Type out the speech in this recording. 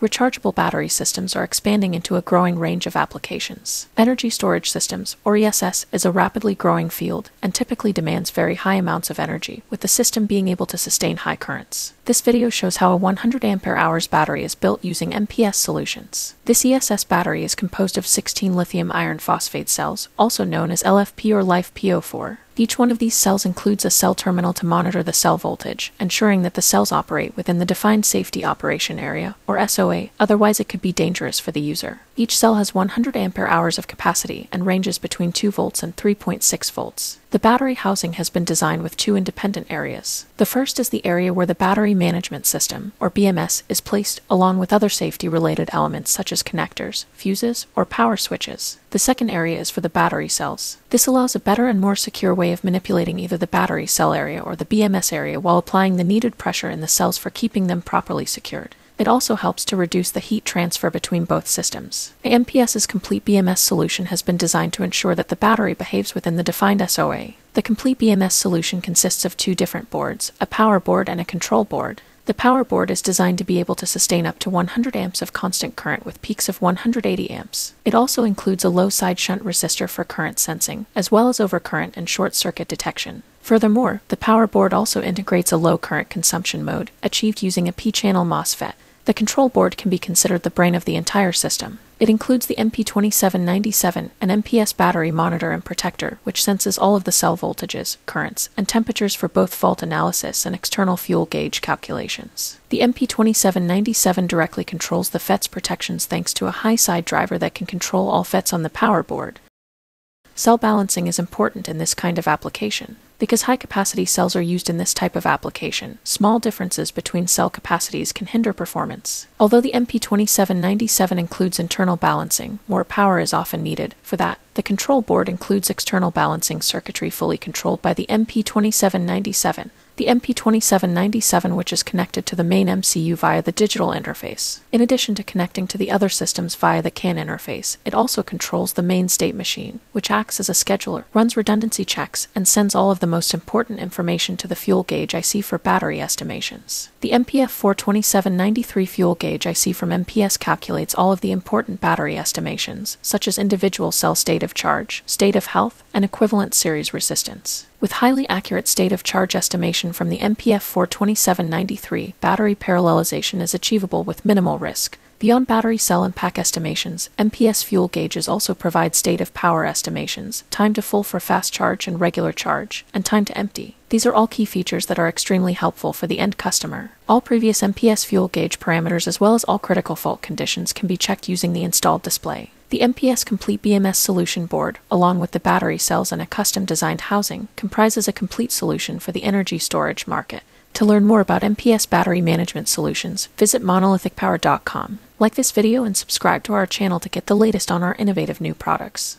rechargeable battery systems are expanding into a growing range of applications. Energy storage systems, or ESS, is a rapidly growing field and typically demands very high amounts of energy, with the system being able to sustain high currents. This video shows how a 100 ampere hours battery is built using MPS solutions. This ESS battery is composed of 16 lithium iron phosphate cells, also known as LFP or LiFePO4. Each one of these cells includes a cell terminal to monitor the cell voltage, ensuring that the cells operate within the defined safety operation area, or SOA, otherwise it could be dangerous for the user. Each cell has 100 ampere hours of capacity and ranges between 2 volts and 3.6 volts. The battery housing has been designed with two independent areas. The first is the area where the battery management system, or BMS, is placed along with other safety related elements such as connectors, fuses, or power switches. The second area is for the battery cells. This allows a better and more secure way of manipulating either the battery cell area or the BMS area while applying the needed pressure in the cells for keeping them properly secured. It also helps to reduce the heat transfer between both systems. MPS's complete BMS solution has been designed to ensure that the battery behaves within the defined SOA. The complete BMS solution consists of two different boards, a power board and a control board. The power board is designed to be able to sustain up to 100 amps of constant current with peaks of 180 amps. It also includes a low side shunt resistor for current sensing, as well as overcurrent and short circuit detection. Furthermore, the power board also integrates a low current consumption mode, achieved using a P channel MOSFET. The control board can be considered the brain of the entire system. It includes the MP2797, an MPS battery monitor and protector, which senses all of the cell voltages, currents, and temperatures for both fault analysis and external fuel gauge calculations. The MP2797 directly controls the FET's protections thanks to a high side driver that can control all FETs on the power board. Cell balancing is important in this kind of application. Because high capacity cells are used in this type of application, small differences between cell capacities can hinder performance. Although the MP2797 includes internal balancing, more power is often needed. For that, the control board includes external balancing circuitry fully controlled by the MP2797, the MP2797 which is connected to the main MCU via the digital interface. In addition to connecting to the other systems via the CAN interface, it also controls the main state machine, which acts as a scheduler, runs redundancy checks, and sends all of the most important information to the fuel gauge IC for battery estimations. The MPF42793 fuel gauge IC from MPS calculates all of the important battery estimations, such as individual cell state of charge, state of health, and equivalent series resistance. With highly accurate state of charge estimation from the MPF 42793, battery parallelization is achievable with minimal risk. Beyond battery cell and pack estimations, MPS fuel gauges also provide state of power estimations, time to full for fast charge and regular charge, and time to empty. These are all key features that are extremely helpful for the end customer. All previous MPS fuel gauge parameters as well as all critical fault conditions can be checked using the installed display. The MPS Complete BMS Solution Board, along with the battery cells and a custom designed housing, comprises a complete solution for the energy storage market. To learn more about MPS battery management solutions, visit monolithicpower.com. Like this video and subscribe to our channel to get the latest on our innovative new products.